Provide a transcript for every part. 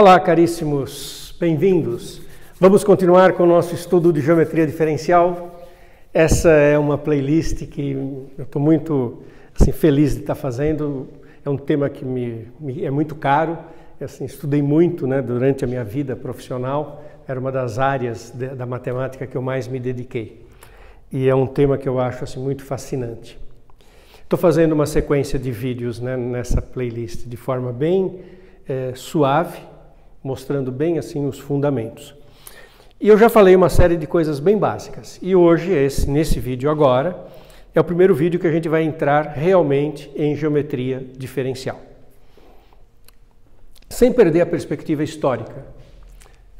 Olá, caríssimos, bem-vindos. Vamos continuar com o nosso estudo de geometria diferencial. Essa é uma playlist que eu estou muito assim, feliz de estar fazendo. É um tema que me, me é muito caro. Assim, estudei muito né, durante a minha vida profissional. Era uma das áreas de, da matemática que eu mais me dediquei. E é um tema que eu acho assim, muito fascinante. Estou fazendo uma sequência de vídeos né, nessa playlist de forma bem é, suave, mostrando bem assim os fundamentos. E eu já falei uma série de coisas bem básicas. E hoje, esse, nesse vídeo agora, é o primeiro vídeo que a gente vai entrar realmente em geometria diferencial. Sem perder a perspectiva histórica.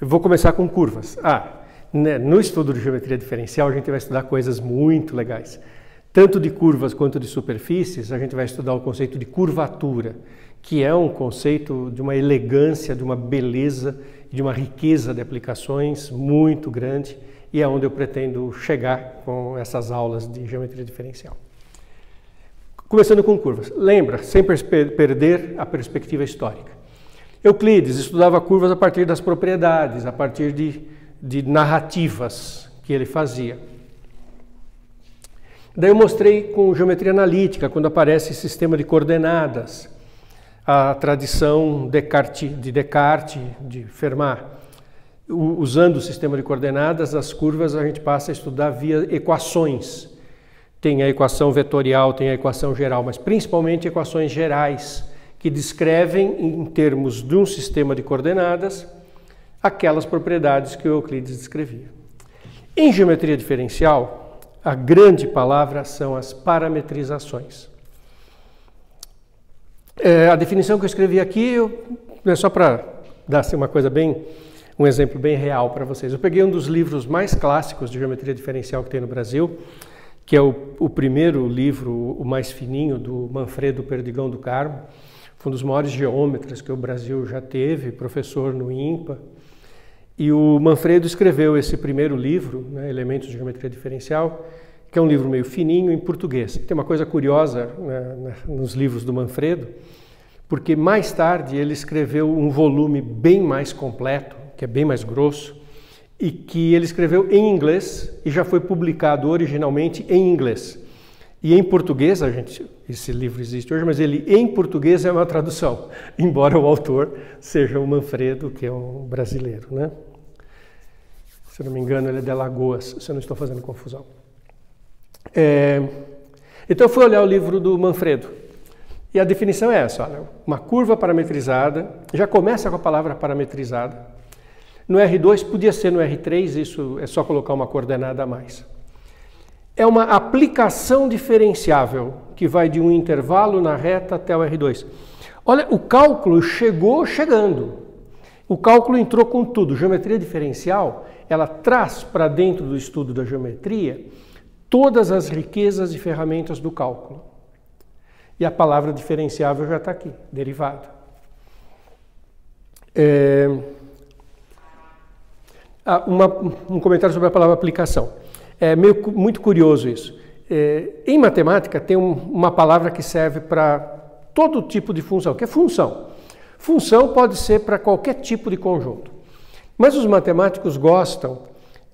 Eu vou começar com curvas. Ah, né, no estudo de geometria diferencial a gente vai estudar coisas muito legais. Tanto de curvas quanto de superfícies, a gente vai estudar o conceito de curvatura que é um conceito de uma elegância, de uma beleza, de uma riqueza de aplicações muito grande e é onde eu pretendo chegar com essas aulas de geometria diferencial. Começando com curvas. Lembra, sem perder a perspectiva histórica. Euclides estudava curvas a partir das propriedades, a partir de, de narrativas que ele fazia. Daí eu mostrei com geometria analítica, quando aparece sistema de coordenadas a tradição Descartes, de Descartes, de Fermat. Usando o sistema de coordenadas, as curvas a gente passa a estudar via equações. Tem a equação vetorial, tem a equação geral, mas principalmente equações gerais, que descrevem, em termos de um sistema de coordenadas, aquelas propriedades que Euclides descrevia. Em geometria diferencial, a grande palavra são as parametrizações. É, a definição que eu escrevi aqui é só para dar assim, uma coisa bem, um exemplo bem real para vocês. Eu peguei um dos livros mais clássicos de geometria diferencial que tem no Brasil, que é o, o primeiro livro, o mais fininho, do Manfredo Perdigão do Carmo. Foi um dos maiores geômetras que o Brasil já teve, professor no INPA. E o Manfredo escreveu esse primeiro livro, né, Elementos de Geometria Diferencial, que é um livro meio fininho em português. Tem uma coisa curiosa né, nos livros do Manfredo, porque mais tarde ele escreveu um volume bem mais completo, que é bem mais grosso, e que ele escreveu em inglês e já foi publicado originalmente em inglês. E em português, a gente, esse livro existe hoje, mas ele em português é uma tradução, embora o autor seja o Manfredo, que é um brasileiro, né? Se não me engano, ele é de Alagoas, se eu não estou fazendo confusão. É, então eu fui olhar o livro do Manfredo. E a definição é essa: olha, uma curva parametrizada, já começa com a palavra parametrizada. No R2 podia ser no R3, isso é só colocar uma coordenada a mais. É uma aplicação diferenciável que vai de um intervalo na reta até o R2. Olha, o cálculo chegou chegando. O cálculo entrou com tudo. Geometria diferencial, ela traz para dentro do estudo da geometria todas as riquezas e ferramentas do cálculo. E a palavra diferenciável já está aqui, derivada. É... Ah, uma, um comentário sobre a palavra aplicação. É meio, muito curioso isso. É, em matemática tem um, uma palavra que serve para todo tipo de função, que é função. Função pode ser para qualquer tipo de conjunto. Mas os matemáticos gostam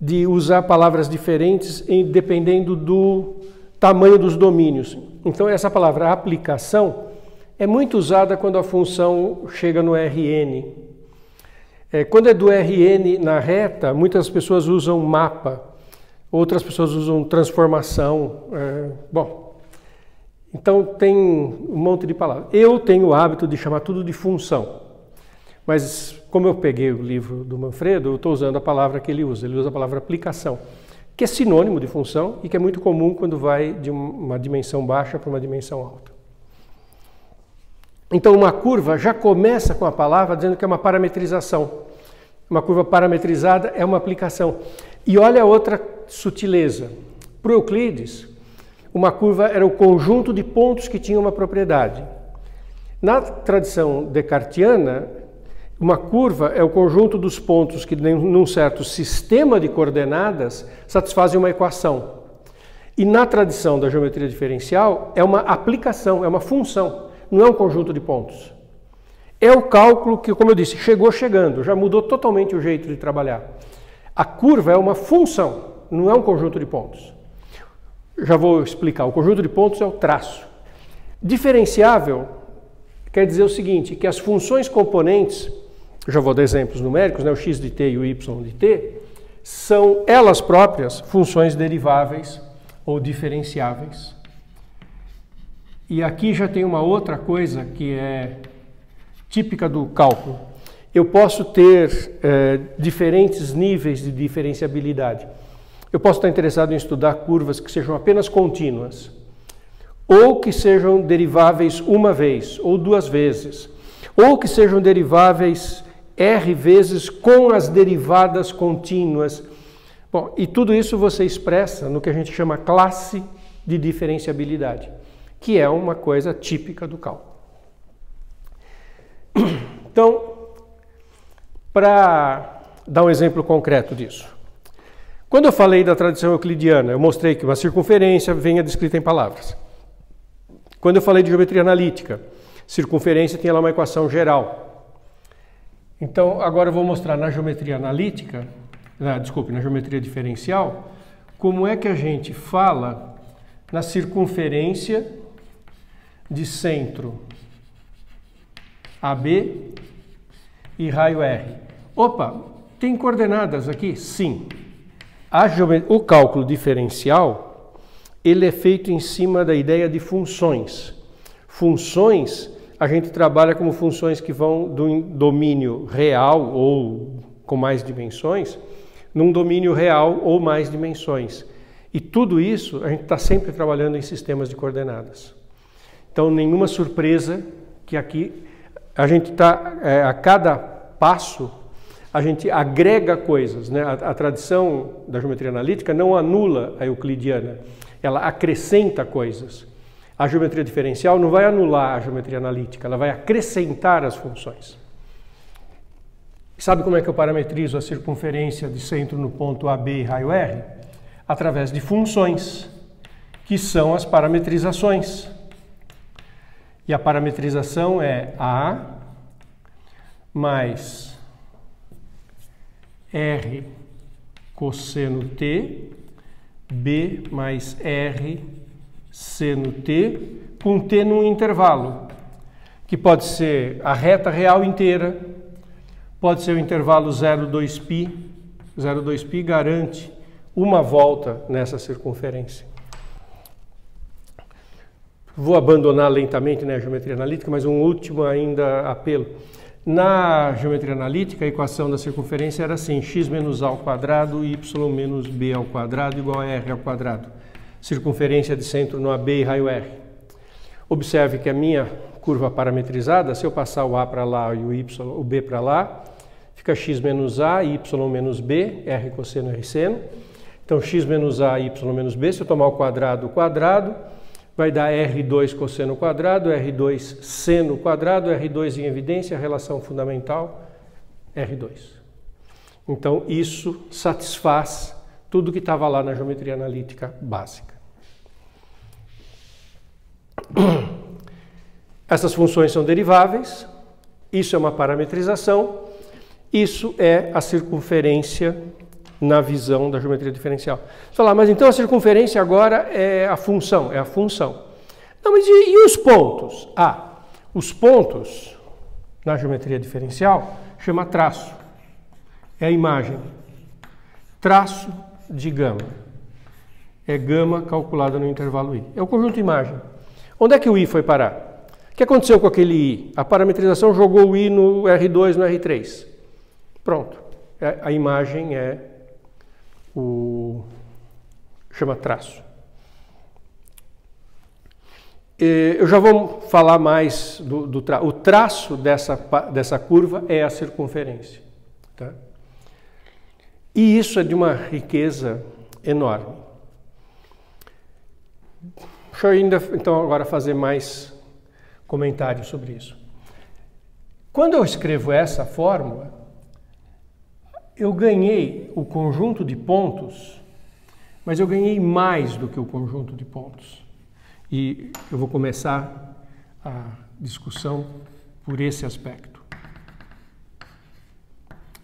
de usar palavras diferentes em, dependendo do tamanho dos domínios. Então, essa palavra aplicação é muito usada quando a função chega no RN. É, quando é do RN na reta, muitas pessoas usam mapa, outras pessoas usam transformação. É, bom, então tem um monte de palavras. Eu tenho o hábito de chamar tudo de função. Mas como eu peguei o livro do Manfredo, eu estou usando a palavra que ele usa. Ele usa a palavra aplicação, que é sinônimo de função e que é muito comum quando vai de uma dimensão baixa para uma dimensão alta. Então, uma curva já começa com a palavra dizendo que é uma parametrização. Uma curva parametrizada é uma aplicação. E olha outra sutileza. Para Euclides, uma curva era o conjunto de pontos que tinham uma propriedade. Na tradição descartiana, uma curva é o conjunto dos pontos que, num certo sistema de coordenadas, satisfazem uma equação. E na tradição da geometria diferencial, é uma aplicação, é uma função, não é um conjunto de pontos. é o cálculo que, como eu disse, chegou chegando, já mudou totalmente o jeito de trabalhar. A curva é uma função, não é um conjunto de pontos. Já vou explicar. O conjunto de pontos é o traço. Diferenciável quer dizer o seguinte, que as funções componentes, já vou dar exemplos numéricos, né, o x de t e o y de t, são elas próprias funções deriváveis ou diferenciáveis. E aqui já tem uma outra coisa que é típica do cálculo. Eu posso ter é, diferentes níveis de diferenciabilidade. Eu posso estar interessado em estudar curvas que sejam apenas contínuas, ou que sejam deriváveis uma vez ou duas vezes, ou que sejam deriváveis R vezes com as derivadas contínuas. Bom, e tudo isso você expressa no que a gente chama classe de diferenciabilidade, que é uma coisa típica do cálculo. Então, para dar um exemplo concreto disso. Quando eu falei da tradição euclidiana, eu mostrei que uma circunferência venha descrita em palavras. Quando eu falei de geometria analítica, circunferência tem lá uma equação geral. Então, agora eu vou mostrar na geometria analítica, na, desculpe, na geometria diferencial, como é que a gente fala na circunferência de centro AB e raio R. Opa, tem coordenadas aqui? Sim. o cálculo diferencial ele é feito em cima da ideia de funções. Funções, a gente trabalha como funções que vão do domínio real ou com mais dimensões, num domínio real ou mais dimensões. E tudo isso a gente está sempre trabalhando em sistemas de coordenadas. Então, nenhuma surpresa que aqui a gente está, é, a cada passo, a gente agrega coisas. Né? A, a tradição da geometria analítica não anula a euclidiana ela acrescenta coisas. A geometria diferencial não vai anular a geometria analítica, ela vai acrescentar as funções. Sabe como é que eu parametrizo a circunferência de centro no ponto AB e raio R? Através de funções, que são as parametrizações. E a parametrização é A mais R cosseno T B mais R seno T, com T num intervalo, que pode ser a reta real inteira, pode ser o intervalo 0,2π. 0,2π garante uma volta nessa circunferência. Vou abandonar lentamente né, a geometria analítica, mas um último ainda apelo. Na geometria analítica, a equação da circunferência era assim, x menos a ao quadrado, y menos b ao quadrado igual a r ao quadrado. Circunferência de centro no AB e raio R. Observe que a minha curva parametrizada, se eu passar o a para lá e o, y, o b para lá, fica x menos a, y menos b, r cosseno, r seno. Então, x menos a, y menos b, se eu tomar o quadrado, o quadrado, vai dar R2 cosseno quadrado, R2 seno quadrado, R2 em evidência, relação fundamental, R2. Então, isso satisfaz tudo que estava lá na geometria analítica básica. Essas funções são deriváveis, isso é uma parametrização, isso é a circunferência na visão da geometria diferencial. Você fala, mas então a circunferência agora é a função, é a função. Não, mas e, e os pontos? Ah, os pontos na geometria diferencial chama traço. É a imagem. Traço de gama. É gama calculada no intervalo i. É o conjunto imagem. Onde é que o i foi parar? O que aconteceu com aquele i? A parametrização jogou o i no R2, no R3. Pronto. É, a imagem é o chama traço. Eu já vou falar mais do, do tra o traço dessa, dessa curva é a circunferência. Tá? E isso é de uma riqueza enorme. Deixa eu ainda então agora fazer mais comentários sobre isso. Quando eu escrevo essa fórmula, eu ganhei o conjunto de pontos, mas eu ganhei mais do que o conjunto de pontos. E eu vou começar a discussão por esse aspecto.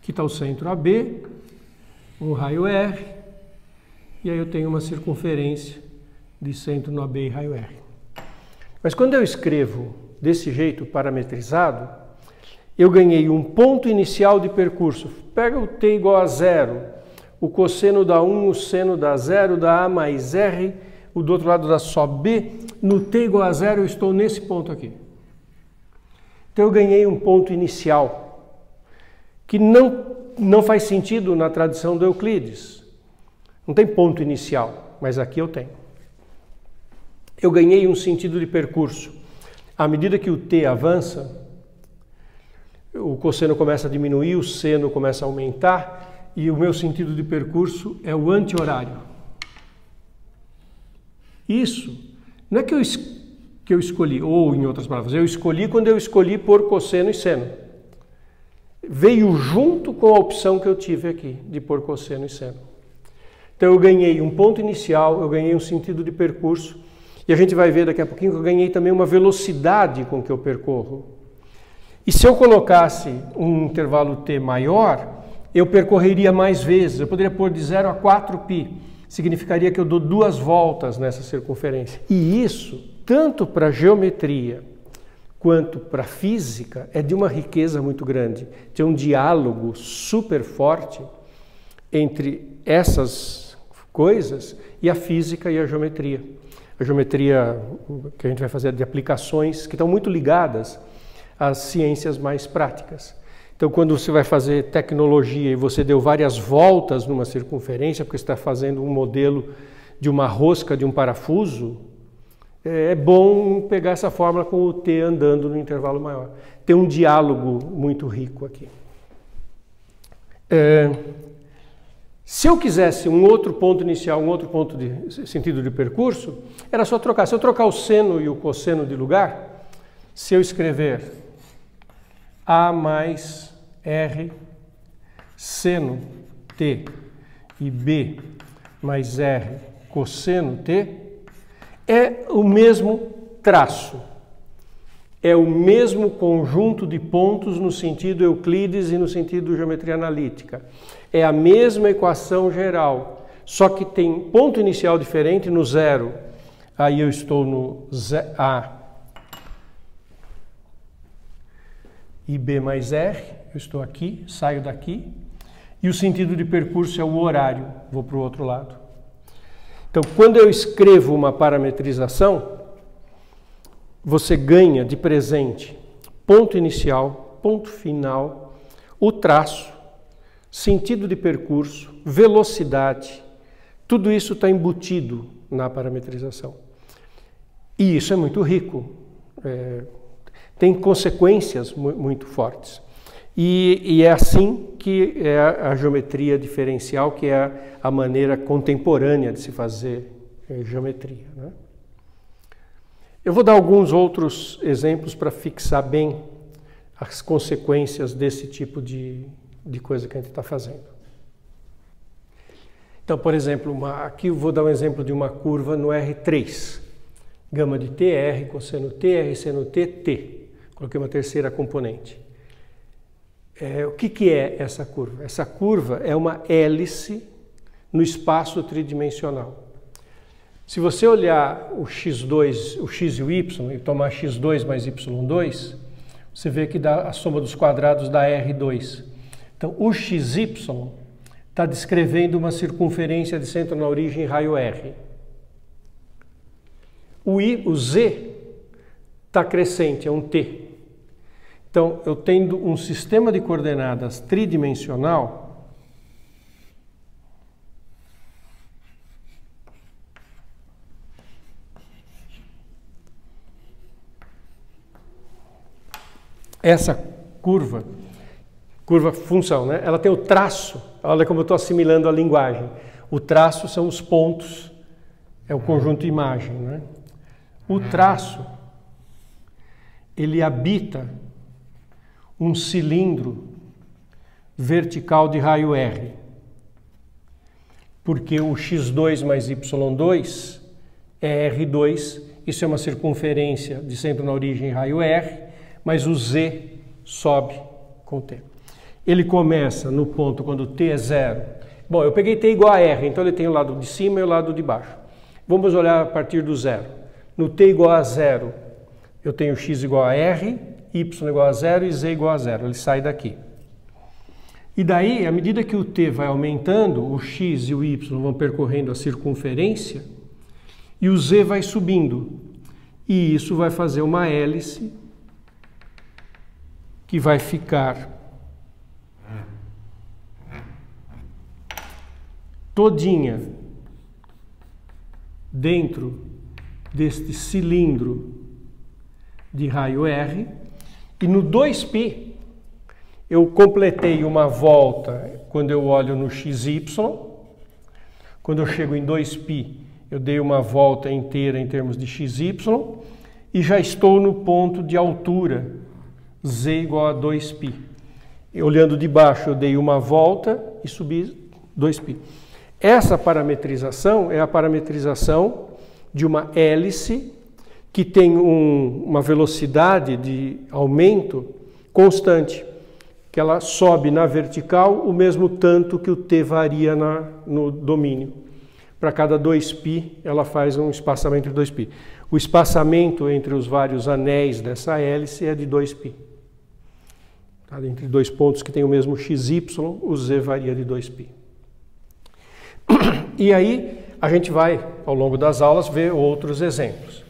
Aqui está o centro AB, um raio R, e aí eu tenho uma circunferência de centro no AB e raio R. Mas quando eu escrevo desse jeito parametrizado, eu ganhei um ponto inicial de percurso. Pega o t igual a zero, o cosseno dá 1, o seno dá zero, dá A mais R, o do outro lado dá só B. No t igual a zero eu estou nesse ponto aqui. Então eu ganhei um ponto inicial, que não, não faz sentido na tradição do Euclides. Não tem ponto inicial, mas aqui eu tenho. Eu ganhei um sentido de percurso. À medida que o t avança, o cosseno começa a diminuir, o seno começa a aumentar e o meu sentido de percurso é o anti-horário. Isso não é que eu, que eu escolhi, ou em outras palavras, eu escolhi quando eu escolhi por cosseno e seno. Veio junto com a opção que eu tive aqui de pôr cosseno e seno. Então eu ganhei um ponto inicial, eu ganhei um sentido de percurso e a gente vai ver daqui a pouquinho que eu ganhei também uma velocidade com que eu percorro. E se eu colocasse um intervalo t maior, eu percorreria mais vezes. Eu poderia pôr de 0 a 4π. Significaria que eu dou duas voltas nessa circunferência. E isso, tanto para geometria quanto para física, é de uma riqueza muito grande. Tem um diálogo super forte entre essas coisas e a física e a geometria a geometria que a gente vai fazer de aplicações que estão muito ligadas às ciências mais práticas. Então, quando você vai fazer tecnologia e você deu várias voltas numa circunferência, porque você está fazendo um modelo de uma rosca de um parafuso, é, é bom pegar essa fórmula com o T andando no intervalo maior. Tem um diálogo muito rico aqui. É, se eu quisesse um outro ponto inicial, um outro ponto de sentido de percurso, era só trocar. Se eu trocar o seno e o cosseno de lugar, se eu escrever A mais R seno T e B mais R cosseno T, é o mesmo traço. É o mesmo conjunto de pontos no sentido Euclides e no sentido geometria analítica. É a mesma equação geral, só que tem ponto inicial diferente no zero. Aí eu estou no A e B mais R, eu estou aqui, saio daqui, e o sentido de percurso é o horário, vou para o outro lado. Então, quando eu escrevo uma parametrização, você ganha de presente ponto inicial, ponto final, o traço, sentido de percurso, velocidade, tudo isso está embutido na parametrização. E isso é muito rico, é, tem consequências muito fortes. E, e, é assim que é a geometria diferencial, que é a maneira contemporânea de se fazer é, geometria. Né? Eu vou dar alguns outros exemplos para fixar bem as consequências desse tipo de, de coisa que a gente está fazendo. Então, por exemplo, uma, aqui eu vou dar um exemplo de uma curva no R3. Gama de TR, cosseno TR, seno T, T. Coloquei uma terceira componente. É, o que, que é essa curva? Essa curva é uma hélice no espaço tridimensional. Se você olhar o x2, o x e o y, e tomar x2 mais y2, você vê que dá a soma dos quadrados dá R2. Então, o XY está descrevendo uma circunferência de centro na origem raio R. O, I, o Z está crescente, é um T. Então, eu tendo um sistema de coordenadas tridimensional, essa curva curva função, né? Ela tem o traço, olha como eu estou assimilando a linguagem. O traço são os pontos, é o conjunto imagem, né? O traço, ele habita um cilindro vertical de raio R. Porque o x2 mais y2 é R2, isso é uma circunferência de centro na origem raio R, mas o z sobe com t. Ele começa no ponto quando t é zero. Bom, eu peguei t igual a r, então ele tem o lado de cima e o lado de baixo. Vamos olhar a partir do zero. No t igual a zero, eu tenho x igual a r, y igual a zero e z igual a zero. Ele sai daqui. E daí, à medida que o t vai aumentando, o x e o y vão percorrendo a circunferência e o z vai subindo. E isso vai fazer uma hélice que vai ficar todinha dentro deste cilindro de raio R e no 2π eu completei uma volta quando eu olho no XY. Quando eu chego em 2π, eu dei uma volta inteira em termos de XY e já estou no ponto de altura z igual a 2π. olhando de baixo, eu dei uma volta e subi 2π. Essa parametrização é a parametrização de uma hélice que tem um, uma velocidade de aumento constante que ela sobe na vertical o mesmo tanto que o t varia na, no domínio. Para cada 2π, ela faz um espaçamento de 2π. O espaçamento entre os vários anéis dessa hélice é de 2π. Tá? Entre dois pontos que têm o mesmo xy, o z varia de 2π. E aí, a gente vai, ao longo das aulas, ver outros exemplos.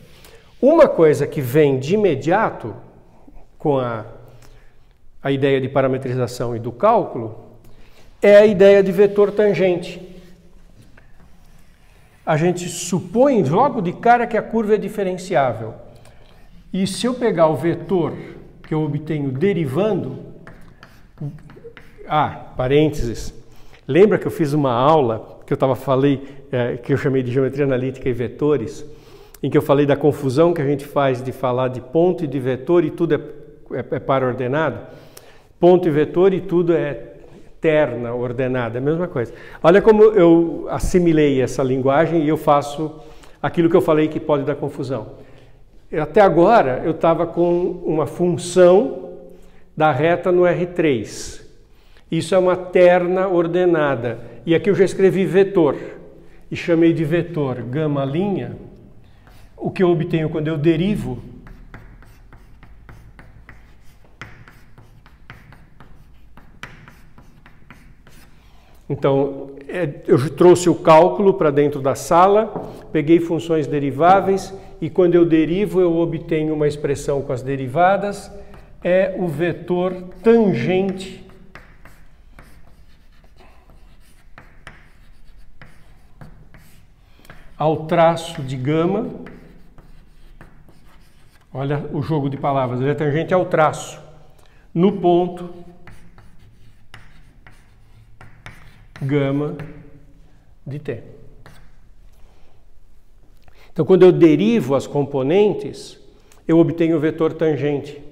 Uma coisa que vem de imediato com a a ideia de parametrização e do cálculo, é a ideia de vetor tangente. A gente supõe logo de cara que a curva é diferenciável. E se eu pegar o vetor que eu obtenho derivando. Ah, parênteses. Lembra que eu fiz uma aula que eu tava falei é, que eu chamei de geometria analítica e vetores, em que eu falei da confusão que a gente faz de falar de ponto e de vetor e tudo é, é, é para ordenado? ponto e vetor e tudo é terna, ordenada, é a mesma coisa. Olha como eu assimilei essa linguagem e eu faço aquilo que eu falei que pode dar confusão. Até agora eu estava com uma função da reta no R3. Isso é uma terna ordenada. E aqui eu já escrevi vetor e chamei de vetor gama linha. O que eu obtenho quando eu derivo Então, é, eu trouxe o cálculo para dentro da sala, peguei funções deriváveis e quando eu derivo eu obtenho uma expressão com as derivadas, é o vetor tangente ao traço de gama. Olha o jogo de palavras, ele é tangente ao traço no ponto gama de t. Então, quando eu derivo as componentes, eu obtenho o vetor tangente.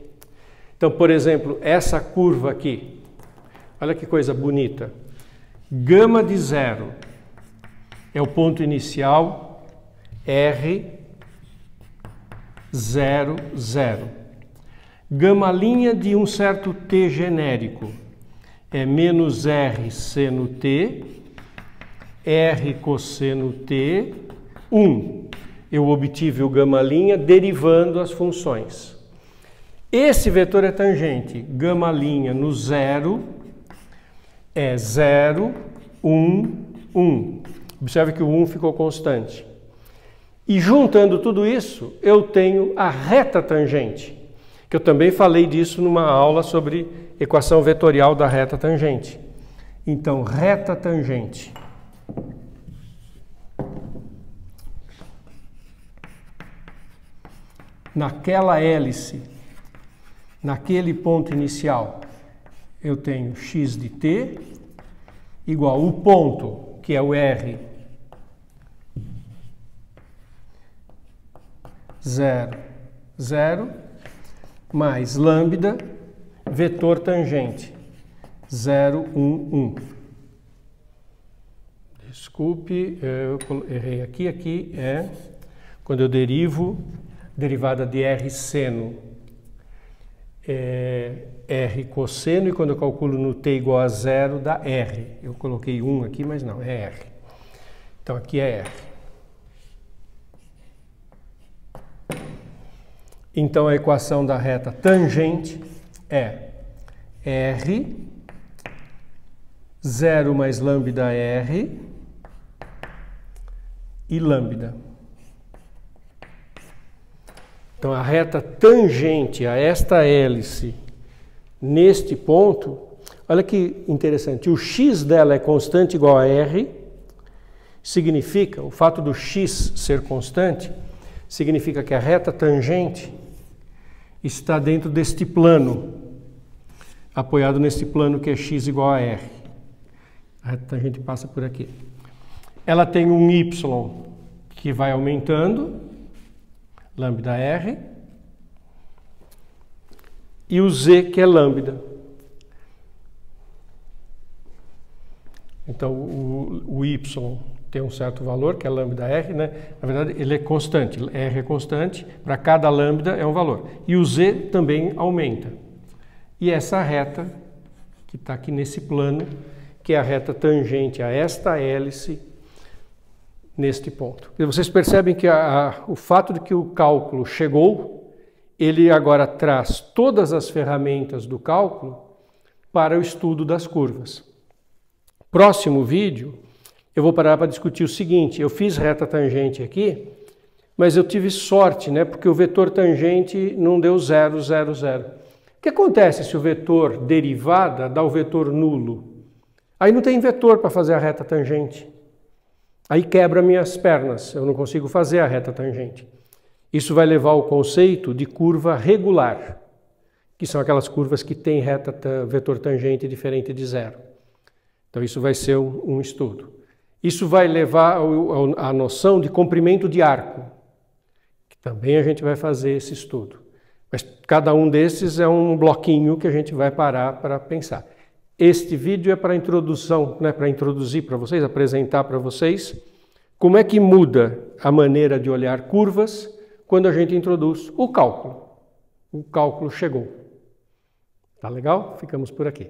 Então, por exemplo, essa curva aqui, olha que coisa bonita. Gama de zero é o ponto inicial R, 0, 0. Gama linha de um certo T genérico é menos R seno T, R cosseno T, 1. Eu obtive o gama' derivando as funções. Esse vetor é tangente, gama' no zero é 0, 1, 1. Observe que o 1 ficou constante. E juntando tudo isso, eu tenho a reta tangente, que eu também falei disso numa aula sobre equação vetorial da reta tangente. Então, reta tangente. Naquela hélice, naquele ponto inicial, eu tenho x de t igual o ponto, que é o r, zero, zero, mais lambda vetor tangente 0, 1, 1. Desculpe, eu errei aqui. Aqui é quando eu derivo derivada de r seno é R cosseno e quando eu calculo no t igual a zero dá R. Eu coloquei 1 aqui, mas não, é R. Então aqui é R. Então a equação da reta tangente é R, 0 mais lambda R e lambda. Então a reta tangente a esta hélice neste ponto, olha que interessante, o x dela é constante igual a r, significa, o fato do x ser constante, significa que a reta tangente está dentro deste plano, apoiado neste plano que é x igual a r. A tangente passa por aqui. Ela tem um y que vai aumentando, lambda r, e o z que é lambda. Então o, o y tem um certo valor, que é lambda r, né? Na verdade, ele é constante, r é constante, para cada lambda é um valor. E o z também aumenta. E essa reta, que está aqui nesse plano, que é a reta tangente a esta hélice, neste ponto. E vocês percebem que a, a, o fato de que o cálculo chegou, ele agora traz todas as ferramentas do cálculo para o estudo das curvas. Próximo vídeo, eu vou parar para discutir o seguinte: eu fiz reta tangente aqui, mas eu tive sorte, né? Porque o vetor tangente não deu 0, 0, 0. O que acontece se o vetor derivada dá o vetor nulo? Aí não tem vetor para fazer a reta tangente. Aí quebra minhas pernas, eu não consigo fazer a reta tangente. Isso vai levar ao conceito de curva regular, que são aquelas curvas que têm reta vetor tangente diferente de zero. Então isso vai ser um, um estudo. Isso vai levar à noção de comprimento de arco, que também a gente vai fazer esse estudo. Mas cada um desses é um bloquinho que a gente vai parar para pensar. Este vídeo é para introdução, né, para introduzir para vocês, apresentar para vocês como é que muda a maneira de olhar curvas quando a gente introduz o cálculo. O cálculo chegou. Tá legal? Ficamos por aqui.